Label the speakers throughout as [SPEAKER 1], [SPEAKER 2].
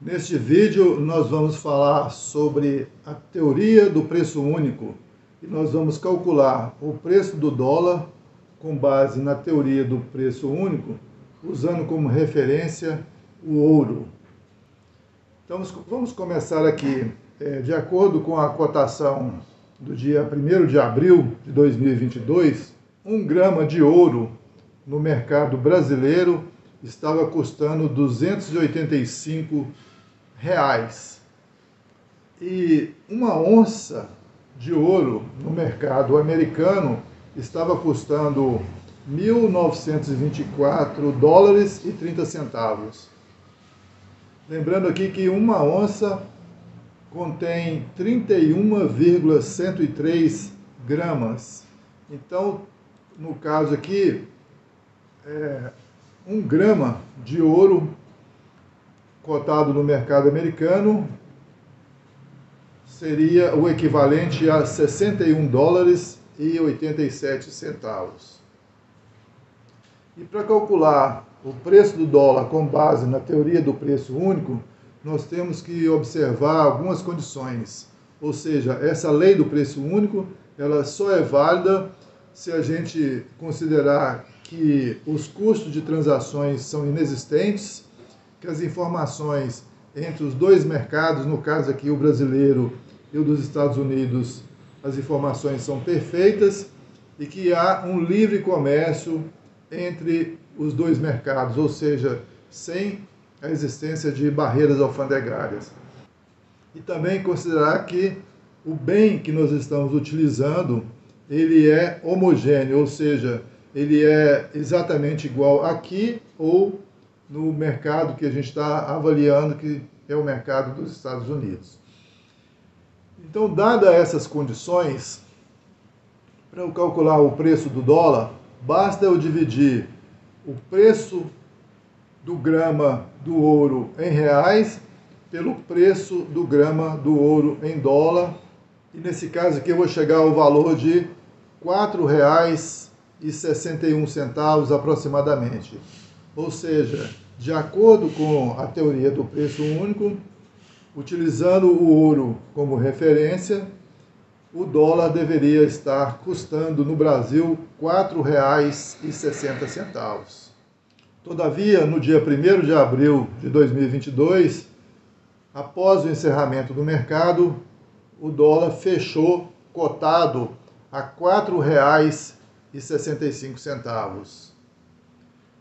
[SPEAKER 1] Neste vídeo nós vamos falar sobre a teoria do preço único e nós vamos calcular o preço do dólar com base na teoria do preço único, usando como referência o ouro. Então vamos começar aqui. É, de acordo com a cotação do dia 1 de abril de 2022, um grama de ouro no mercado brasileiro estava custando 285 reais. E uma onça de ouro no mercado americano estava custando 1.924 dólares e 30 centavos. Lembrando aqui que uma onça contém 31,103 gramas. Então, no caso aqui, é, um grama de ouro cotado no mercado americano seria o equivalente a 61 dólares e 87 centavos. E para calcular o preço do dólar com base na teoria do preço único, nós temos que observar algumas condições. Ou seja, essa lei do preço único, ela só é válida se a gente considerar que os custos de transações são inexistentes, que as informações entre os dois mercados, no caso aqui o brasileiro e o dos Estados Unidos, as informações são perfeitas e que há um livre comércio entre os dois mercados, ou seja, sem a existência de barreiras alfandegárias. E também considerar que o bem que nós estamos utilizando, ele é homogêneo, ou seja, ele é exatamente igual aqui ou no mercado que a gente está avaliando, que é o mercado dos Estados Unidos. Então, dadas essas condições, para eu calcular o preço do dólar, basta eu dividir o preço do grama do ouro em reais pelo preço do grama do ouro em dólar. E nesse caso aqui eu vou chegar ao valor de R$ 4,00 e 61 centavos aproximadamente. Ou seja, de acordo com a teoria do preço único, utilizando o ouro como referência, o dólar deveria estar custando no Brasil R$ 4,60. Todavia, no dia 1 de abril de 2022, após o encerramento do mercado, o dólar fechou cotado a R$ 4,60 e 65 centavos.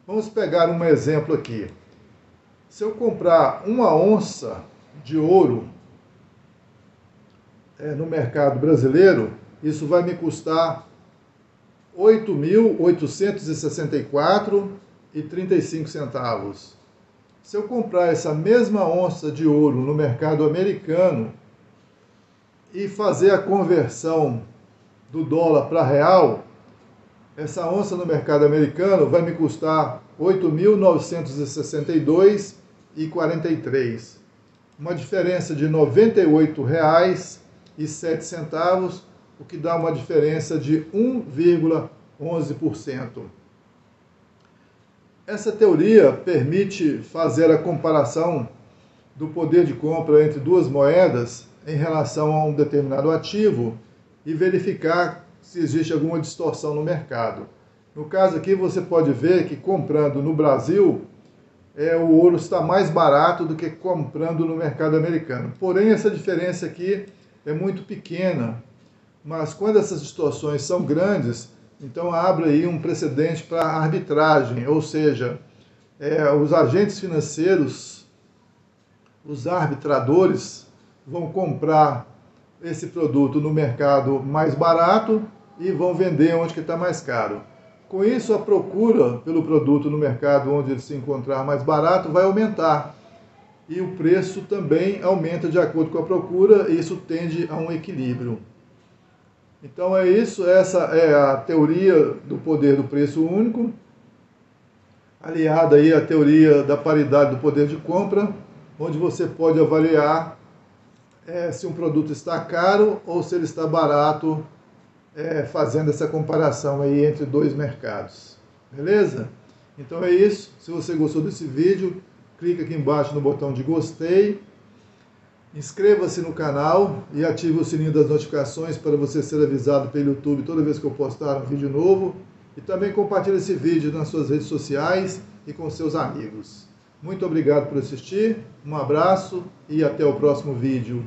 [SPEAKER 1] Vamos pegar um exemplo aqui. Se eu comprar uma onça de ouro é, no mercado brasileiro, isso vai me custar 8.864 e 35 centavos. Se eu comprar essa mesma onça de ouro no mercado americano e fazer a conversão do dólar para real, essa onça no mercado americano vai me custar 8.962,43. Uma diferença de R$ 98,07, o que dá uma diferença de 1,11%. Essa teoria permite fazer a comparação do poder de compra entre duas moedas em relação a um determinado ativo e verificar se existe alguma distorção no mercado. No caso aqui, você pode ver que comprando no Brasil, é, o ouro está mais barato do que comprando no mercado americano. Porém, essa diferença aqui é muito pequena. Mas quando essas distorções são grandes, então abre aí um precedente para arbitragem, ou seja, é, os agentes financeiros, os arbitradores, vão comprar esse produto no mercado mais barato e vão vender onde que está mais caro. Com isso, a procura pelo produto no mercado onde ele se encontrar mais barato vai aumentar. E o preço também aumenta de acordo com a procura, e isso tende a um equilíbrio. Então é isso, essa é a teoria do poder do preço único, aliada aí à teoria da paridade do poder de compra, onde você pode avaliar é, se um produto está caro ou se ele está barato, é, fazendo essa comparação aí entre dois mercados. Beleza? Então é isso. Se você gostou desse vídeo, clique aqui embaixo no botão de gostei. Inscreva-se no canal e ative o sininho das notificações para você ser avisado pelo YouTube toda vez que eu postar um vídeo novo. E também compartilhe esse vídeo nas suas redes sociais e com seus amigos. Muito obrigado por assistir, um abraço e até o próximo vídeo.